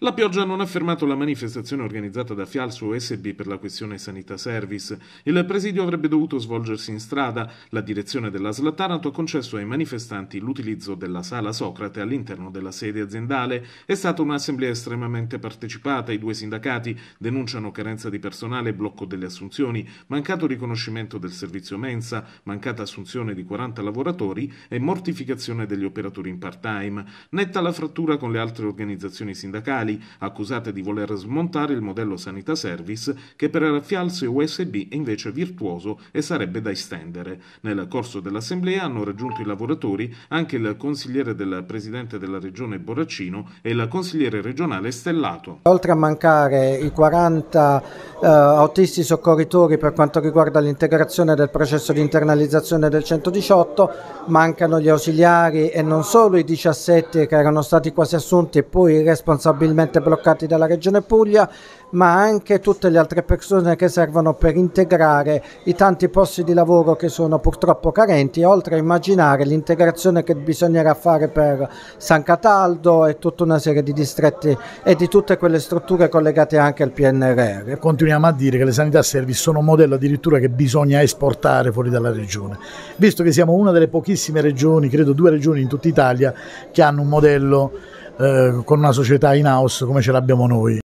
La pioggia non ha fermato la manifestazione organizzata da Fialso USB per la questione sanità service. Il presidio avrebbe dovuto svolgersi in strada. La direzione della SLA Taranto ha concesso ai manifestanti l'utilizzo della sala Socrate all'interno della sede aziendale. È stata un'assemblea estremamente partecipata. I due sindacati denunciano carenza di personale blocco delle assunzioni, mancato riconoscimento del servizio mensa, mancata assunzione di 40 lavoratori e mortificazione degli operatori in part-time. Netta la frattura con le altre organizzazioni sindacali locali, accusate di voler smontare il modello sanità service che per Fialse USB è invece virtuoso e sarebbe da estendere. Nel corso dell'assemblea hanno raggiunto i lavoratori anche il consigliere del presidente della regione Borraccino e il consigliere regionale Stellato. Oltre a mancare i 40 eh, autisti soccorritori per quanto riguarda l'integrazione del processo di internalizzazione del 118, mancano gli ausiliari e non solo i 17 che erano stati quasi assunti e poi responsabilmente illegalmente bloccati dalla Regione Puglia, ma anche tutte le altre persone che servono per integrare i tanti posti di lavoro che sono purtroppo carenti, oltre a immaginare l'integrazione che bisognerà fare per San Cataldo e tutta una serie di distretti e di tutte quelle strutture collegate anche al PNRR. Continuiamo a dire che le sanità service sono un modello addirittura che bisogna esportare fuori dalla regione, visto che siamo una delle pochissime regioni, credo due regioni in tutta Italia, che hanno un modello eh, con una società in house come ce l'abbiamo noi.